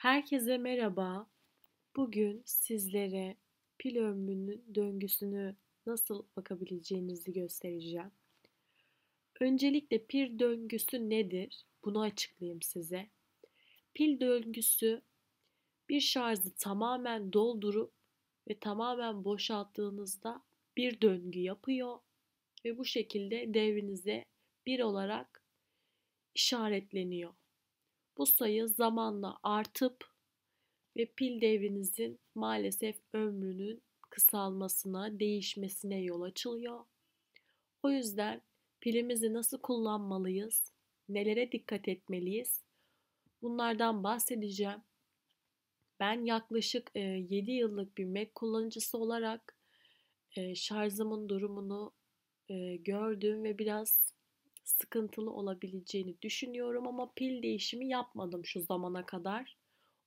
Herkese merhaba. Bugün sizlere pil ömrünün döngüsünü nasıl bakabileceğinizi göstereceğim. Öncelikle pil döngüsü nedir? Bunu açıklayayım size. Pil döngüsü bir şarjı tamamen doldurup ve tamamen boşalttığınızda bir döngü yapıyor ve bu şekilde devrinize bir olarak işaretleniyor. Bu sayı zamanla artıp ve pil devrinizin maalesef ömrünün kısalmasına, değişmesine yol açılıyor. O yüzden pilimizi nasıl kullanmalıyız? Nelere dikkat etmeliyiz? Bunlardan bahsedeceğim. Ben yaklaşık 7 yıllık bir Mac kullanıcısı olarak şarjımın durumunu gördüm ve biraz sıkıntılı olabileceğini düşünüyorum ama pil değişimi yapmadım şu zamana kadar.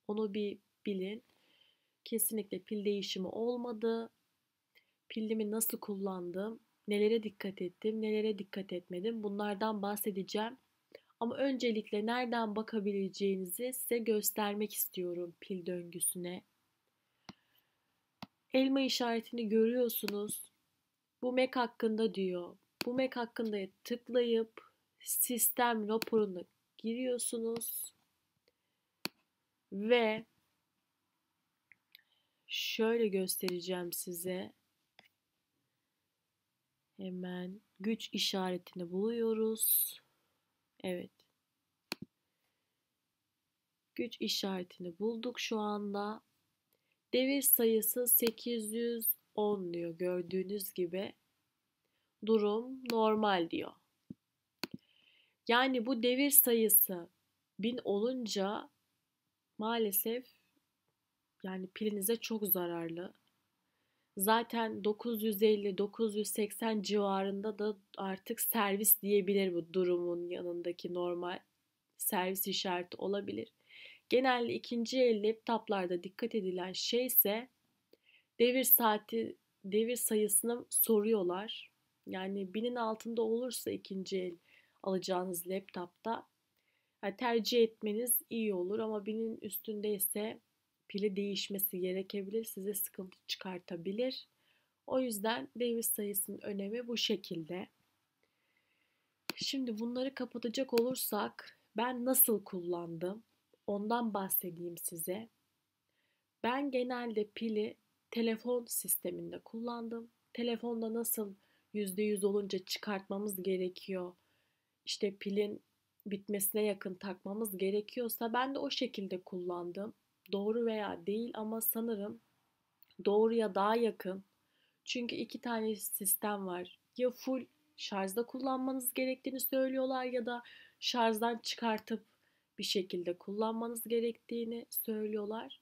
Onu bir bilin. Kesinlikle pil değişimi olmadı. Pilimi nasıl kullandım, nelere dikkat ettim, nelere dikkat etmedim bunlardan bahsedeceğim. Ama öncelikle nereden bakabileceğinizi size göstermek istiyorum pil döngüsüne. Elma işaretini görüyorsunuz. Bu Mac hakkında diyor. Bu Mac hakkında tıklayıp sistem raporunu giriyorsunuz. Ve şöyle göstereceğim size. Hemen güç işaretini buluyoruz. Evet. Güç işaretini bulduk şu anda. Devir sayısı 810 diyor gördüğünüz gibi durum normal diyor. Yani bu devir sayısı 1000 olunca maalesef yani pilinize çok zararlı. Zaten 950-980 civarında da artık servis diyebilir bu durumun yanındaki normal servis işareti olabilir. Genelde ikinci el laptoplarda dikkat edilen şey ise devir saati devir sayısını soruyorlar. Yani binin altında olursa ikinci el alacağınız laptopta yani tercih etmeniz iyi olur ama binin üstündeyse pili değişmesi gerekebilir. Size sıkıntı çıkartabilir. O yüzden devir sayısının önemi bu şekilde. Şimdi bunları kapatacak olursak ben nasıl kullandım? Ondan bahsedeyim size. Ben genelde pili telefon sisteminde kullandım. Telefonda nasıl %100 olunca çıkartmamız gerekiyor. İşte pilin bitmesine yakın takmamız gerekiyorsa ben de o şekilde kullandım. Doğru veya değil ama sanırım doğruya daha yakın. Çünkü iki tane sistem var. Ya full şarjda kullanmanız gerektiğini söylüyorlar ya da şarjdan çıkartıp bir şekilde kullanmanız gerektiğini söylüyorlar.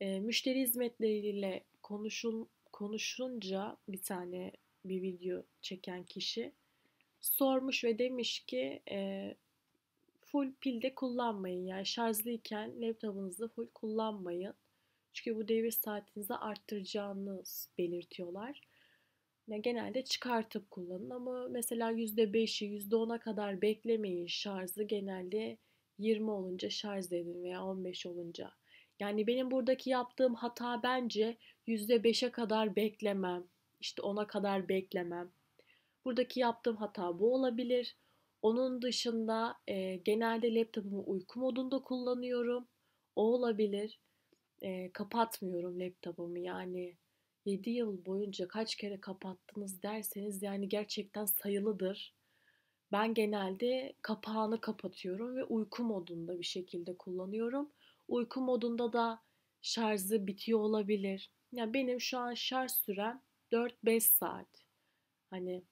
E, müşteri hizmetleriyle konuşun, konuşunca bir tane bir video çeken kişi sormuş ve demiş ki e, full pilde kullanmayın yani şarjlıyken laptopunuzu full kullanmayın. Çünkü bu devir saatinizi arttıracağını belirtiyorlar. Yani genelde çıkartıp kullanın ama mesela %5'i %10'a kadar beklemeyin şarjı genelde 20 olunca şarj edin veya 15 olunca. Yani benim buradaki yaptığım hata bence %5'e kadar beklemem işte ona kadar beklemem. Buradaki yaptığım hata bu olabilir. Onun dışında e, genelde laptopumu uyku modunda kullanıyorum. O olabilir. E, kapatmıyorum laptopumu yani 7 yıl boyunca kaç kere kapattınız derseniz yani gerçekten sayılıdır. Ben genelde kapağını kapatıyorum ve uyku modunda bir şekilde kullanıyorum. Uyku modunda da şarjı bitiyor olabilir. Yani benim şu an şarj sürem 4-5 saat. Hani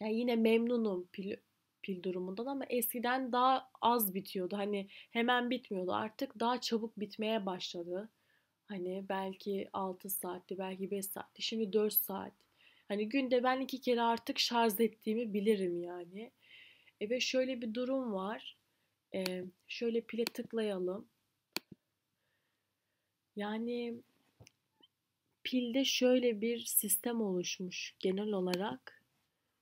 yani yine memnunum pil, pil durumundan ama eskiden daha az bitiyordu. Hani hemen bitmiyordu. Artık daha çabuk bitmeye başladı. Hani belki 6 saatti, belki 5 saatti. Şimdi 4 saat. Hani günde ben iki kere artık şarj ettiğimi bilirim yani. E ve şöyle bir durum var. E, şöyle pile tıklayalım. Yani Pilde şöyle bir sistem oluşmuş genel olarak.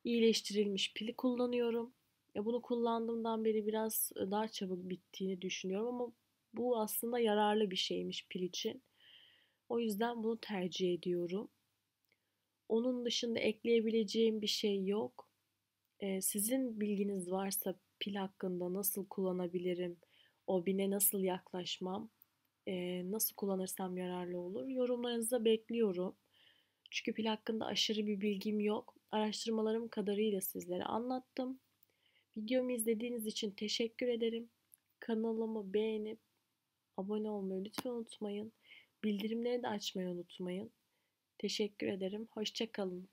iyileştirilmiş pili kullanıyorum. Bunu kullandığımdan beri biraz daha çabuk bittiğini düşünüyorum ama Bu aslında yararlı bir şeymiş pil için. O yüzden bunu tercih ediyorum. Onun dışında ekleyebileceğim bir şey yok. Ee, sizin bilginiz varsa pil hakkında nasıl kullanabilirim, o bine nasıl yaklaşmam, e, nasıl kullanırsam yararlı olur yorumlarınızı da bekliyorum. Çünkü pil hakkında aşırı bir bilgim yok. Araştırmalarım kadarıyla sizlere anlattım. Videomu izlediğiniz için teşekkür ederim. Kanalımı beğenip abone olmayı lütfen unutmayın. Bildirimleri de açmayı unutmayın. Teşekkür ederim. Hoşçakalın.